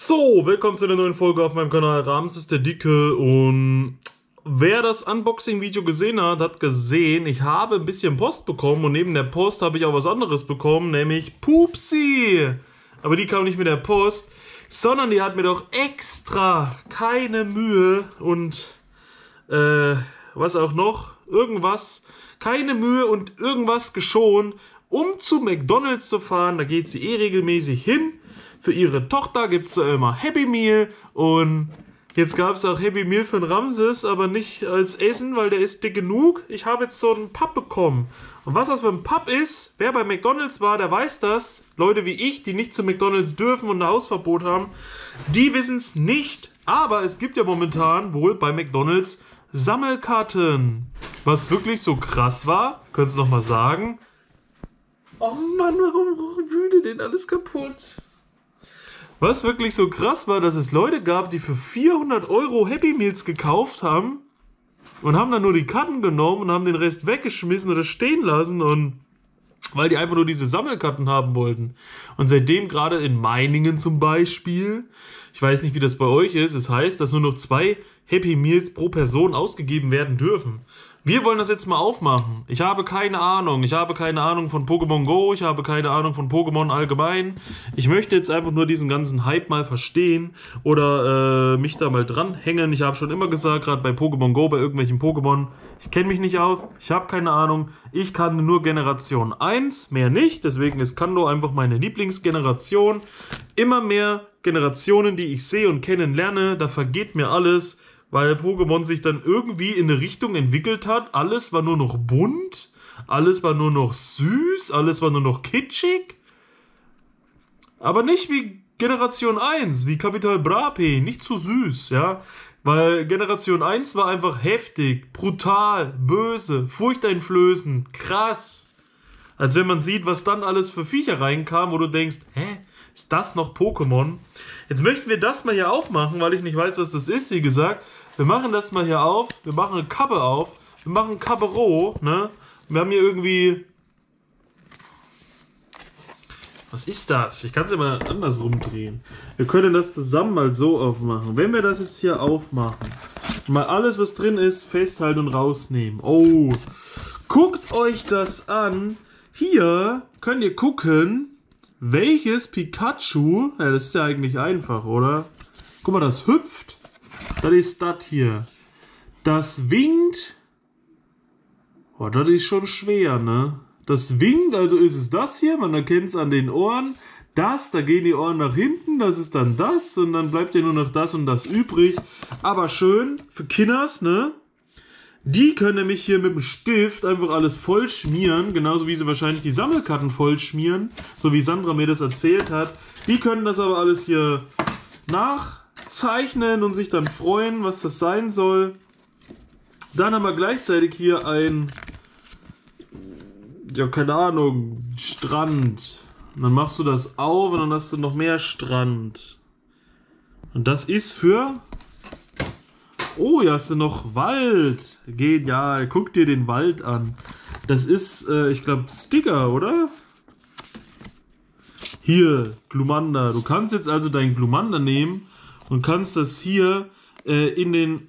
So, willkommen zu einer neuen Folge auf meinem Kanal. Rams ist der Dicke und wer das Unboxing-Video gesehen hat, hat gesehen, ich habe ein bisschen Post bekommen und neben der Post habe ich auch was anderes bekommen, nämlich Pupsi. Aber die kam nicht mit der Post, sondern die hat mir doch extra keine Mühe und äh, was auch noch, irgendwas, keine Mühe und irgendwas geschont, um zu McDonalds zu fahren. Da geht sie eh regelmäßig hin für ihre Tochter gibt es immer Happy Meal und jetzt gab es auch Happy Meal von Ramses, aber nicht als Essen, weil der ist dick genug. Ich habe jetzt so einen Papp bekommen. Und was das für ein Papp ist, wer bei McDonalds war, der weiß das. Leute wie ich, die nicht zu McDonalds dürfen und ein Hausverbot haben, die wissen es nicht. Aber es gibt ja momentan wohl bei McDonalds Sammelkarten. Was wirklich so krass war, könnt ihr noch mal sagen. Oh Mann, warum wühlt denn alles kaputt? Was wirklich so krass war, dass es Leute gab, die für 400 Euro Happy Meals gekauft haben und haben dann nur die Karten genommen und haben den Rest weggeschmissen oder stehen lassen und weil die einfach nur diese Sammelkarten haben wollten. Und seitdem gerade in Meiningen zum Beispiel, ich weiß nicht, wie das bei euch ist, es heißt, dass nur noch zwei Happy Meals pro Person ausgegeben werden dürfen. Wir wollen das jetzt mal aufmachen. Ich habe keine Ahnung. Ich habe keine Ahnung von Pokémon Go. Ich habe keine Ahnung von Pokémon allgemein. Ich möchte jetzt einfach nur diesen ganzen Hype mal verstehen oder äh, mich da mal dranhängen. Ich habe schon immer gesagt, gerade bei Pokémon Go, bei irgendwelchen Pokémon, ich kenne mich nicht aus. Ich habe keine Ahnung. Ich kann nur Generation 1, mehr nicht. Deswegen ist Kando einfach meine Lieblingsgeneration. Immer mehr Generationen, die ich sehe und kennenlerne. Da vergeht mir alles weil Pokémon sich dann irgendwie in eine Richtung entwickelt hat. Alles war nur noch bunt, alles war nur noch süß, alles war nur noch kitschig. Aber nicht wie Generation 1, wie Capital Brape, nicht zu süß, ja. Weil Generation 1 war einfach heftig, brutal, böse, furchteinflößend, krass. Als wenn man sieht, was dann alles für Viecher reinkam, wo du denkst, hä, ist das noch Pokémon? Jetzt möchten wir das mal hier aufmachen, weil ich nicht weiß, was das ist, wie gesagt. Wir machen das mal hier auf. Wir machen eine Kappe auf. Wir machen ein Cabero, ne? Wir haben hier irgendwie... Was ist das? Ich kann es ja mal andersrum drehen. Wir können das zusammen mal so aufmachen. Wenn wir das jetzt hier aufmachen, mal alles, was drin ist, festhalten und rausnehmen. Oh, guckt euch das an. Hier könnt ihr gucken, welches Pikachu, ja, das ist ja eigentlich einfach, oder? Guck mal, das hüpft. Das ist das hier. Das winkt. Oh, das ist schon schwer, ne? Das winkt, also ist es das hier, man erkennt es an den Ohren. Das, da gehen die Ohren nach hinten, das ist dann das und dann bleibt ja nur noch das und das übrig. Aber schön für Kinders, ne? Die können nämlich hier mit dem Stift einfach alles voll schmieren, genauso wie sie wahrscheinlich die Sammelkarten voll schmieren, so wie Sandra mir das erzählt hat. Die können das aber alles hier nachzeichnen und sich dann freuen, was das sein soll. Dann haben wir gleichzeitig hier ein, ja keine Ahnung, Strand. Und dann machst du das auf und dann hast du noch mehr Strand. Und das ist für Oh, hier hast du noch Wald. Ja, guck dir den Wald an. Das ist, äh, ich glaube, Sticker, oder? Hier, Glumanda. Du kannst jetzt also deinen Glumanda nehmen und kannst das hier äh, in den...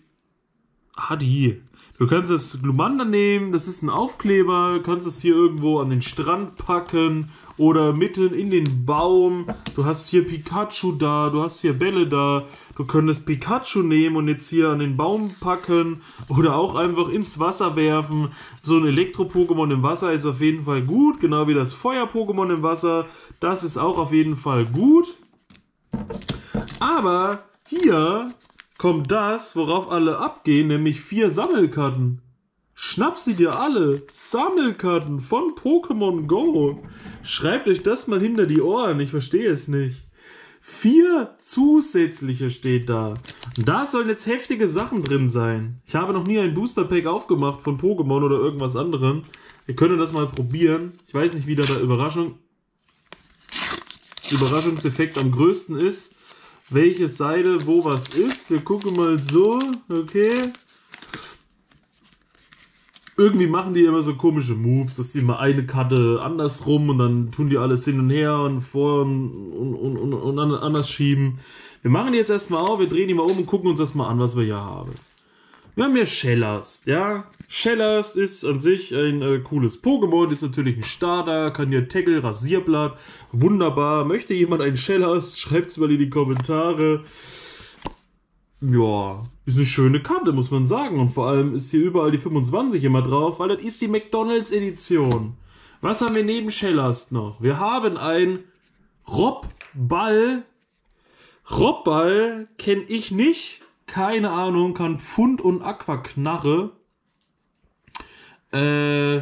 Die. Du kannst das Glumanda nehmen, das ist ein Aufkleber, du kannst es hier irgendwo an den Strand packen oder mitten in den Baum. Du hast hier Pikachu da, du hast hier Bälle da. Du könntest Pikachu nehmen und jetzt hier an den Baum packen oder auch einfach ins Wasser werfen. So ein Elektro-Pokémon im Wasser ist auf jeden Fall gut, genau wie das Feuer-Pokémon im Wasser. Das ist auch auf jeden Fall gut. Aber hier kommt das, worauf alle abgehen, nämlich vier Sammelkarten. Schnapp sie dir alle. Sammelkarten von Pokémon Go. Schreibt euch das mal hinter die Ohren, ich verstehe es nicht. Vier zusätzliche steht da. Da sollen jetzt heftige Sachen drin sein. Ich habe noch nie ein Booster Pack aufgemacht von Pokémon oder irgendwas anderem. Wir können das mal probieren. Ich weiß nicht, wie da der Überraschung, Überraschungseffekt am größten ist welche Seite wo was ist. Wir gucken mal so. Okay. irgendwie machen die immer so komische Moves, dass die mal eine Karte andersrum und dann tun die alles hin und her und vor und, und, und, und anders schieben. Wir machen die jetzt erstmal auf, wir drehen die mal um und gucken uns das mal an, was wir hier haben. Wir haben hier Shellast, ja. Shellast ist an sich ein äh, cooles Pokémon, ist natürlich ein Starter, kann hier Tackle, Rasierblatt, wunderbar. Möchte jemand einen Shellast? Schreibt es mal in die Kommentare. Ja, ist eine schöne Karte, muss man sagen. Und vor allem ist hier überall die 25 immer drauf, weil das ist die McDonalds Edition. Was haben wir neben Shellast noch? Wir haben ein Rob Ball. Rob Ball kenne ich nicht keine Ahnung, kann Pfund und Aquaknarre. Äh,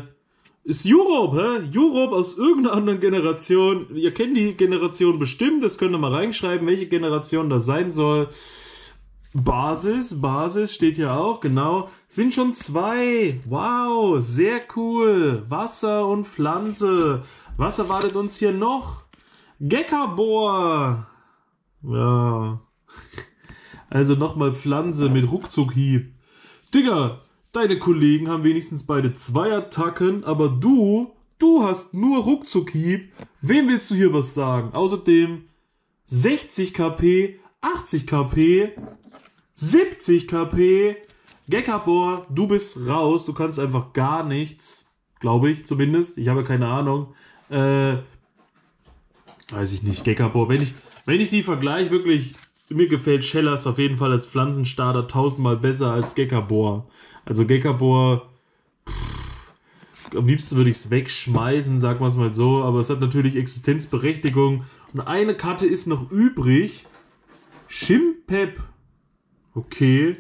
ist Europe, hä? Europe aus irgendeiner anderen Generation. Ihr kennt die Generation bestimmt, das könnt ihr mal reinschreiben, welche Generation das sein soll. Basis, Basis steht hier auch, genau. Sind schon zwei. Wow, sehr cool. Wasser und Pflanze. Was erwartet uns hier noch? Gekabor. Ja. Also nochmal Pflanze mit Ruckzuckhieb. Digga, deine Kollegen haben wenigstens beide zwei Attacken, aber du, du hast nur Ruckzuckhieb. Wem willst du hier was sagen? Außerdem 60 KP, 80 KP, 70 KP. Gekabor, du bist raus. Du kannst einfach gar nichts. Glaube ich zumindest. Ich habe keine Ahnung. Äh, weiß ich nicht. Gekabor, wenn ich, wenn ich die vergleiche, wirklich mir gefällt Shellers auf jeden Fall als Pflanzenstarter tausendmal besser als Gekabor. Also Gekabor, am liebsten würde ich es wegschmeißen, sagen wir es mal so, aber es hat natürlich Existenzberechtigung. Und eine Karte ist noch übrig. Shimpep. Okay.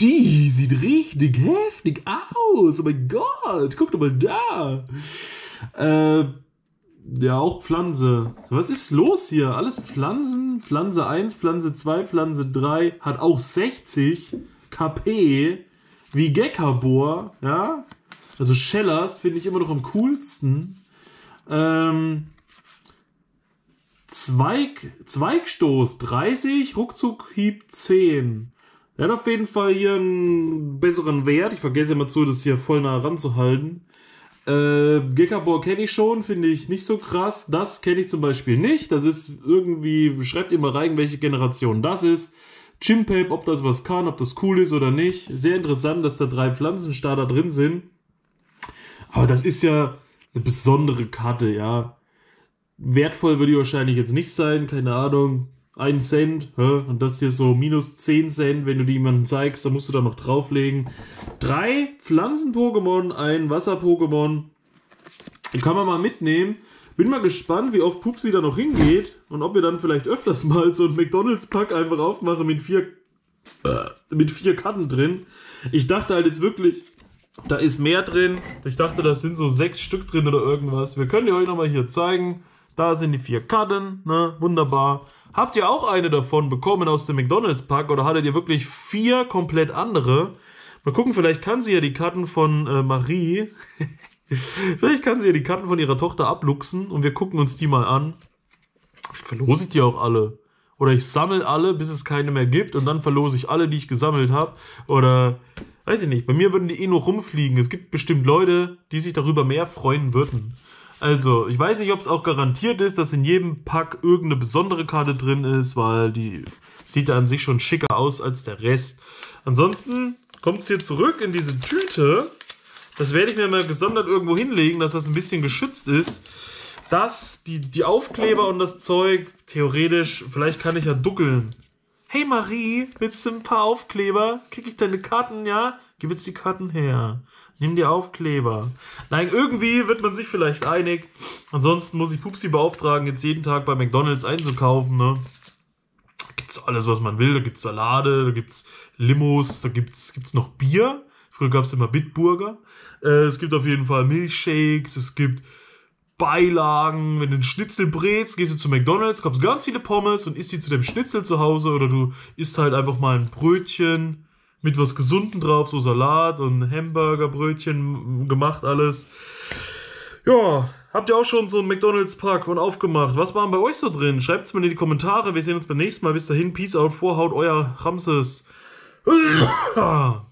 Die sieht richtig heftig aus. Oh mein Gott, guck doch mal da. Äh, ja, auch Pflanze. Was ist los hier? Alles Pflanzen. Pflanze 1, Pflanze 2, Pflanze 3 hat auch 60 KP wie Gekabor, ja. Also Shellers finde ich immer noch am coolsten. Ähm, Zweig, Zweigstoß 30, Ruckzuckhieb 10. Der hat auf jeden Fall hier einen besseren Wert. Ich vergesse immer zu, das hier voll nah ranzuhalten. Äh, Gekabor kenne ich schon, finde ich nicht so krass. Das kenne ich zum Beispiel nicht. Das ist irgendwie, schreibt immer rein, welche Generation das ist. Chimpape, ob das was kann, ob das cool ist oder nicht. Sehr interessant, dass da drei Pflanzenstarter drin sind. Aber das ist ja eine besondere Karte, ja. Wertvoll würde die wahrscheinlich jetzt nicht sein, keine Ahnung. 1 Cent, hä? und das hier so minus 10 Cent, wenn du die jemandem zeigst, da musst du da noch drauflegen. Drei Pflanzen-Pokémon, ein Wasser-Pokémon. Die kann man mal mitnehmen. Bin mal gespannt, wie oft Pupsi da noch hingeht und ob wir dann vielleicht öfters mal so ein McDonalds-Pack einfach aufmachen mit vier, äh, mit vier Karten drin. Ich dachte halt jetzt wirklich, da ist mehr drin. Ich dachte, da sind so sechs Stück drin oder irgendwas. Wir können die euch nochmal hier zeigen. Da sind die vier Karten, ne? Wunderbar. Habt ihr auch eine davon bekommen aus dem McDonalds-Pack oder hattet ihr wirklich vier komplett andere? Mal gucken, vielleicht kann sie ja die Karten von äh, Marie. vielleicht kann sie ja die Karten von ihrer Tochter abluchsen und wir gucken uns die mal an. Verlose ich die auch alle. Oder ich sammle alle, bis es keine mehr gibt und dann verlose ich alle, die ich gesammelt habe. Oder weiß ich nicht, bei mir würden die eh nur rumfliegen. Es gibt bestimmt Leute, die sich darüber mehr freuen würden. Also, ich weiß nicht, ob es auch garantiert ist, dass in jedem Pack irgendeine besondere Karte drin ist, weil die sieht an sich schon schicker aus als der Rest. Ansonsten kommt es hier zurück in diese Tüte. Das werde ich mir mal gesondert irgendwo hinlegen, dass das ein bisschen geschützt ist. Das, die, die Aufkleber und das Zeug, theoretisch, vielleicht kann ich ja duckeln. Hey Marie, willst du ein paar Aufkleber? Krieg ich deine Karten, ja? Gib jetzt die Karten her. Nimm die Aufkleber. Nein, irgendwie wird man sich vielleicht einig. Ansonsten muss ich Pupsi beauftragen, jetzt jeden Tag bei McDonalds einzukaufen, ne? Da gibt's alles, was man will. Da gibt's Salate, da gibt's Limos, da gibt's, gibt's noch Bier. Früher gab's immer Bitburger. Äh, es gibt auf jeden Fall Milchshakes, es gibt Beilagen, wenn du einen Schnitzel brätst, gehst du zu McDonalds, kaufst ganz viele Pommes und isst die zu dem Schnitzel zu Hause oder du isst halt einfach mal ein Brötchen mit was Gesunden drauf, so Salat und Hamburgerbrötchen gemacht alles. Ja, habt ihr auch schon so ein McDonalds-Pack und aufgemacht? Was waren bei euch so drin? Schreibt es mal in die Kommentare. Wir sehen uns beim nächsten Mal. Bis dahin, Peace out, Vorhaut, euer Ramses.